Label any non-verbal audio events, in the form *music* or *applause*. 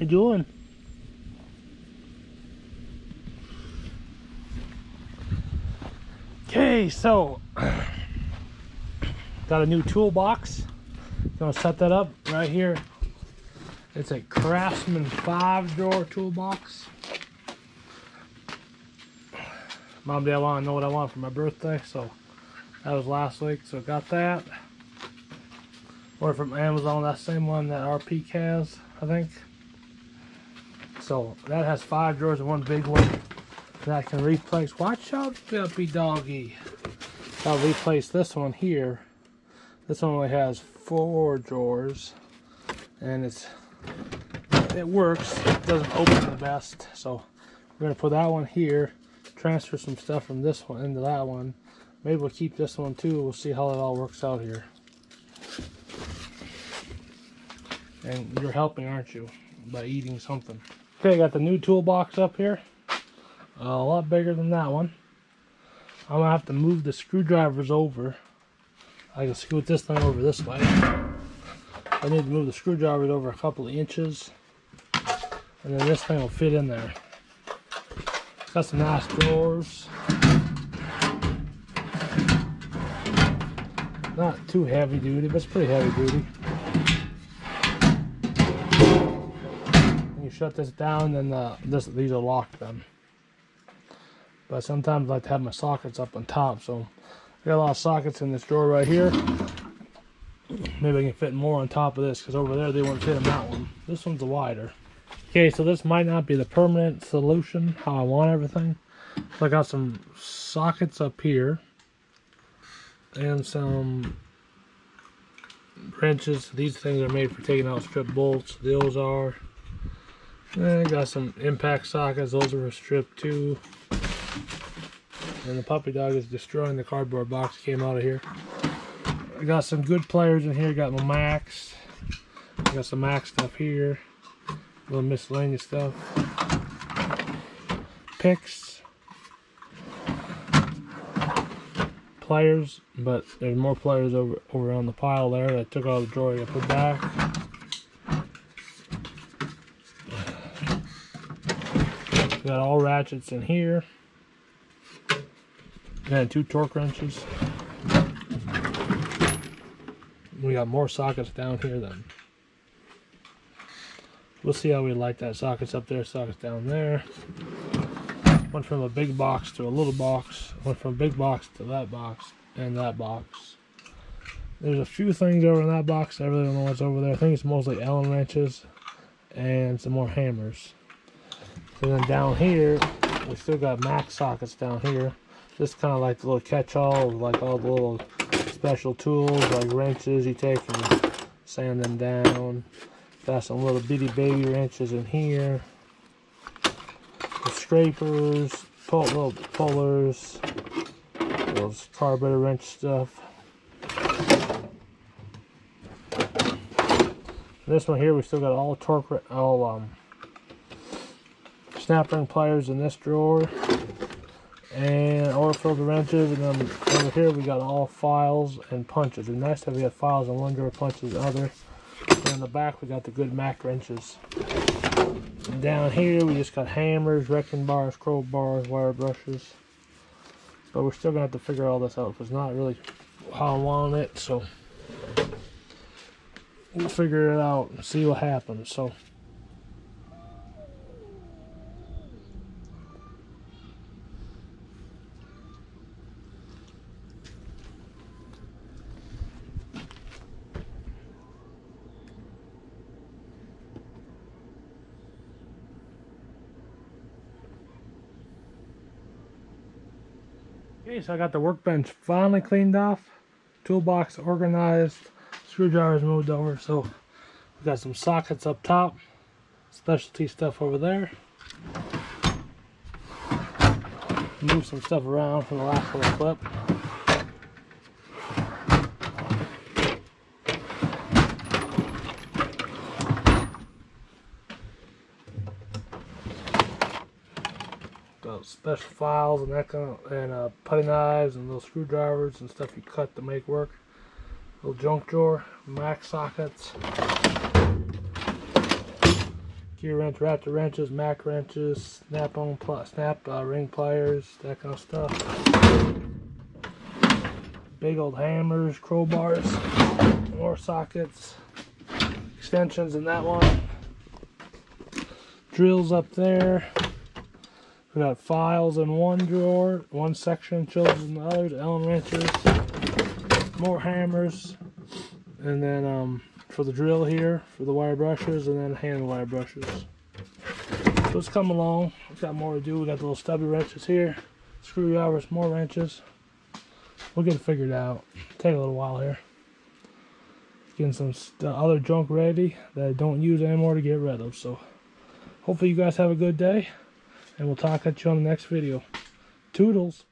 you doing? Okay, so *clears throat* got a new toolbox. Gonna set that up right here. It's a Craftsman five drawer toolbox. Mom, dad want to know what I want for my birthday, so that was last week. So got that. Or from Amazon, that same one that RP has, I think. So that has five drawers and one big one that can replace. Watch out, puppy doggy. I'll replace this one here. This one only has four drawers, and it's it works. It doesn't open the best, so we're gonna put that one here. Transfer some stuff from this one into that one. Maybe we'll keep this one too. We'll see how it all works out here. And you're helping, aren't you, by eating something? Okay, I got the new toolbox up here. Uh, a lot bigger than that one. I'm gonna have to move the screwdrivers over. I can scoot this thing over this way. I need to move the screwdrivers over a couple of inches. And then this thing will fit in there. Got some nice drawers. Not too heavy duty, but it's pretty heavy duty. You shut this down, then uh, this, these are locked then. But sometimes I like to have my sockets up on top, so I got a lot of sockets in this drawer right here. Maybe I can fit more on top of this, because over there they won't fit in that one. This one's wider. Okay, so this might not be the permanent solution, how I want everything. So I got some sockets up here. And some wrenches. These things are made for taking out strip bolts. Those are. I got some impact sockets. Those are stripped too. And the puppy dog is destroying the cardboard box came out of here. I got some good players in here. Got my Max. I got some Max stuff here. A little miscellaneous stuff. Picks. Players, but there's more players over over on the pile there. I took out the drawer I put back. Got all ratchets in here. And two torque wrenches. We got more sockets down here then. We'll see how we like that. Sockets up there, sockets down there. Went from a big box to a little box. Went from a big box to that box and that box. There's a few things over in that box. I really don't know what's over there. I think it's mostly Allen wrenches and some more hammers. And then down here, we still got max sockets down here. This kind of like the little catch-all, like all the little special tools, like wrenches you take and sand them down. Got some little bitty baby wrenches in here. The scrapers, pull, little pullers, those carburetor wrench stuff. This one here, we still got all torque, all um, snap ring pliers in this drawer and oil filter wrenches. And then over here we got all files and punches. Nice that we have files in one drawer punches the other. And in the back we got the good mac wrenches. And down here we just got hammers wrecking bars crowbars wire brushes. But we're still gonna have to figure all this out it's not really how I want it. So we'll figure it out and see what happens. So Okay, so I got the workbench finally cleaned off, toolbox organized, screwdrivers moved over, so we got some sockets up top, specialty stuff over there. Move some stuff around from the last little clip. Special files and that kind of, and uh, putty knives and little screwdrivers and stuff you cut to make work. Little junk drawer, Mac sockets, gear wrench, Raptor wrenches, Mac wrenches, snap on pl- snap uh, ring pliers, that kind of stuff. Big old hammers, crowbars, more sockets, extensions in that one. Drills up there. We got files in one drawer, one section, children in the other, Allen wrenches, more hammers, and then um, for the drill here, for the wire brushes, and then hand wire brushes. So it's coming along. We've got more to do. We got the little stubby wrenches here, screwdrivers, more wrenches. We'll get it figured out. Take a little while here. Getting some other junk ready that I don't use anymore to get rid of. So hopefully you guys have a good day, and we'll talk at you on the next video. Toodles.